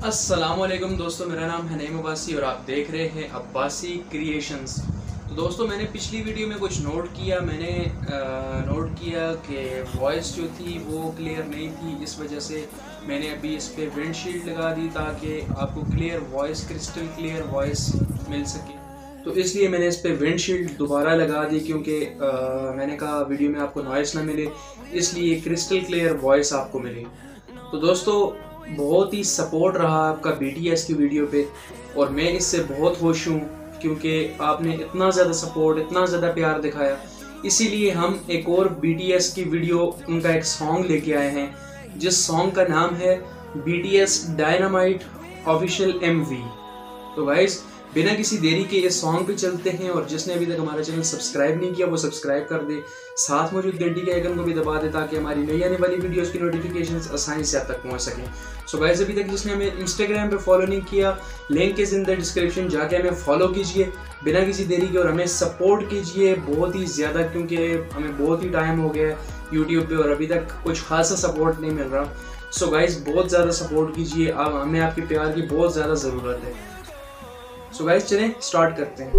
असलम दोस्तों मेरा नाम है नईम अब्बासी और आप देख रहे हैं अब्बासी क्रिएशंस तो दोस्तों मैंने पिछली वीडियो में कुछ नोट किया मैंने आ, नोट किया कि वॉइस जो थी वो क्लियर नहीं थी इस वजह से मैंने अभी इस पर विंडशील्ड लगा दी ताकि आपको clear voice crystal clear voice मिल सके। तो इसलिए मैंने इस पर विंडशील्ड दोबारा लगा दी क्योंकि मैंने कहा वीडियो में आपको नॉइस ना मिले इसलिए क्रिस्टल क्लियर वॉइस आपको मिले। तो दोस्तों बहुत ही सपोर्ट रहा आपका बी की वीडियो पे और मैं इससे बहुत खुश हूँ क्योंकि आपने इतना ज़्यादा सपोर्ट इतना ज़्यादा प्यार दिखाया। इसीलिए हम एक और बी की वीडियो उनका एक सॉन्ग लेके आए हैं, जिस सॉन्ग का नाम है B T S dynamite official MV तो वाइस बिना किसी देरी के ये सॉन्ग पे चलते हैं और जिसने अभी तक हमारा चैनल सब्सक्राइब नहीं किया, वो सब्सक्राइब कर दे। साथ मौजूद घंटी के आइकन को भी दबा दे ताकि हमारी नई आने वाली वीडियोस की नोटिफिकेशन आसानी से आप तक पहुँच सकें। सो so अभी तक जिसने हमें इंस्टाग्राम पे फॉलो नहीं किया link is in the description जाके हमें फॉलो कीजिए, बिना किसी देरी के और हमें सपोर्ट कीजिए। बहुत ही ज़्यादा, क्योंकि हमें बहुत ही टाइम हो गया है यूट्यूब पर और अभी तक कुछ खासा सपोर्ट नहीं मिल रहा। सो so गाइज़ बहुत ज़्यादा सपोर्ट कीजिए। अब हमें आपके प्यार की बहुत ज़्यादा ज़रूरत है। सो गाइस चलें स्टार्ट करते हैं।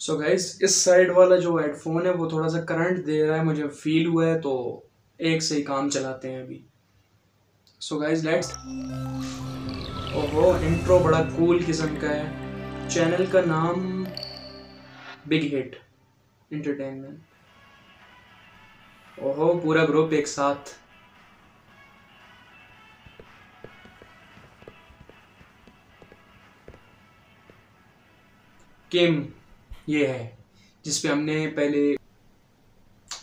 सो so गाइस इस साइड वाला जो हेडफोन है, वो थोड़ा सा करंट दे रहा है, मुझे फील हुआ है तो एक से ही काम चलाते हैं अभी। सो गाइस लेट्स ओहो इंट्रो बड़ा कूल किस्म का है। चैनल का नाम बिग हिट इंटरटेनमेंट ओहो, पूरा ग्रुप एक साथ। किम ये है जिस पे हमने पहले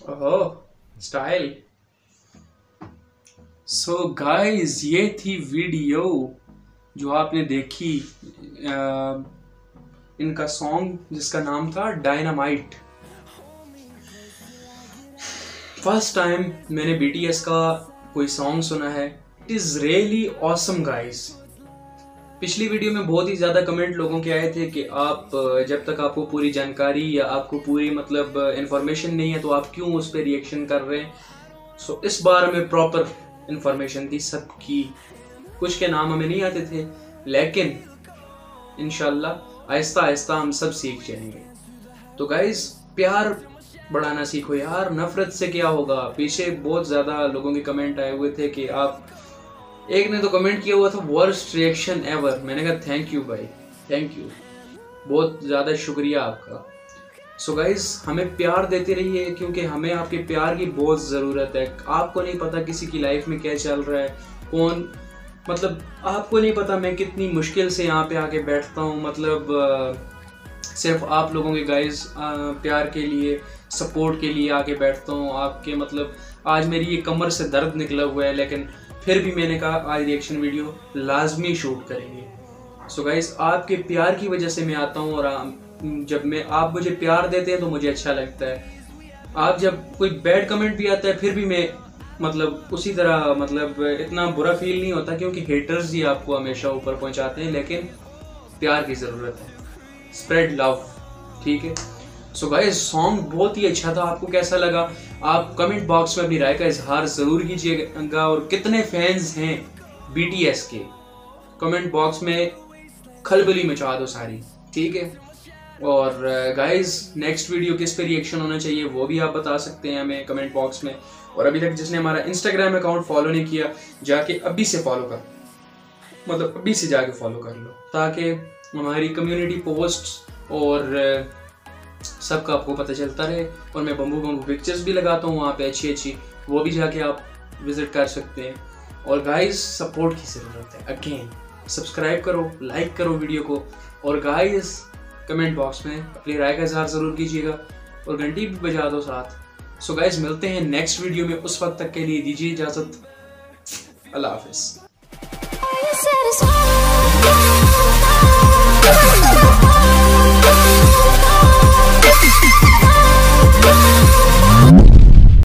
ओहो स्टाइल सो गाइस ये थी वीडियो जो आपने देखी आ, इनका सॉन्ग जिसका नाम था डायनामाइट फ़र्स्ट टाइम मैंने बीटीएस का कोई सॉन्ग सुना है। It is really awesome guys पिछली वीडियो में बहुत ही ज़्यादा कमेंट लोगों के आए थे कि आप जब तक आपको पूरी जानकारी या आपको पूरी मतलब इन्फॉर्मेशन नहीं है तो आप क्यों उस पर रिएक्शन कर रहे हैं? सो इस बार हमें प्रॉपर इन्फॉर्मेशन थी सबकी। कुछ के नाम हमें नहीं आते थे, लेकिन इनशाला आहिस्ता आहिस्ता हम सब सीख जाएँगे। तो गाइज़ प्यार बढ़ाना सीखो यार, नफरत से क्या होगा? पीछे बहुत ज़्यादा लोगों के कमेंट आए हुए थे कि आप एक ने तो कमेंट किया हुआ था वर्स्ट रिएक्शन एवर मैंने कहा थैंक यू भाई. थैंक यू बहुत ज़्यादा शुक्रिया आपका. सो so गाइज़ हमें प्यार देते रहिए क्योंकि हमें आपके प्यार की बहुत ज़रूरत है. आपको नहीं पता किसी की लाइफ में क्या चल रहा है कौन मतलब आपको नहीं पता मैं कितनी मुश्किल से यहाँ पे आके बैठता हूँ. मतलब आ, सिर्फ़ आप लोगों के गाइज़ प्यार के लिए सपोर्ट के लिए आके बैठता हूँ. आपके मतलब आज मेरी ये कमर से दर्द निकला हुआ है लेकिन फिर भी मैंने कहा, आज रिएक्शन वीडियो लाजमी शूट करेंगे. सो so गाइस आपके प्यार की वजह से मैं आता हूँ और जब मैं, आप मुझे प्यार देते हैं तो मुझे अच्छा लगता है। आप जब कोई बैड कमेंट भी आता है, फिर भी मैं मतलब उसी तरह मतलब इतना बुरा फील नहीं होता क्योंकि हेटर्स ही आपको हमेशा ऊपर पहुंचाते हैं, लेकिन प्यार की ज़रूरत है। स्प्रेड लव ठीक है? सो गाइस सॉन्ग बहुत ही अच्छा था, आपको कैसा लगा? आप कमेंट बॉक्स में अपनी राय का इजहार ज़रूर कीजिएगा और कितने फैंस हैं बीटीएस के? कमेंट बॉक्स में खलबली मचा दो सारी, ठीक है? और गाइस नेक्स्ट वीडियो किस पे रिएक्शन होना चाहिए, वो भी आप बता सकते हैं हमें कमेंट बॉक्स में। और अभी तक जिसने हमारा इंस्टाग्राम अकाउंट फॉलो नहीं किया, जाके अभी से फॉलो कर मतलब अभी से जाके फॉलो कर लो, ताकि हमारी कम्युनिटी पोस्ट और सबका आपको पता चलता रहे और मैं बम्बू बम्बू पिक्चर्स भी लगाता हूँ वहाँ पे अच्छी अच्छी, वो भी जाके आप विज़िट कर सकते हैं। और गाइस सपोर्ट की ज़रूरत है। अगेन सब्सक्राइब करो लाइक करो वीडियो को। और गाइस कमेंट बॉक्स में अपनी राय का इजहार ज़रूर कीजिएगा और घंटी भी बजा दो साथ। सो गाइस मिलते हैं नेक्स्ट वीडियो में। उस वक्त तक के लिए दीजिए इजाज़त। अल्लाह हाफिज़।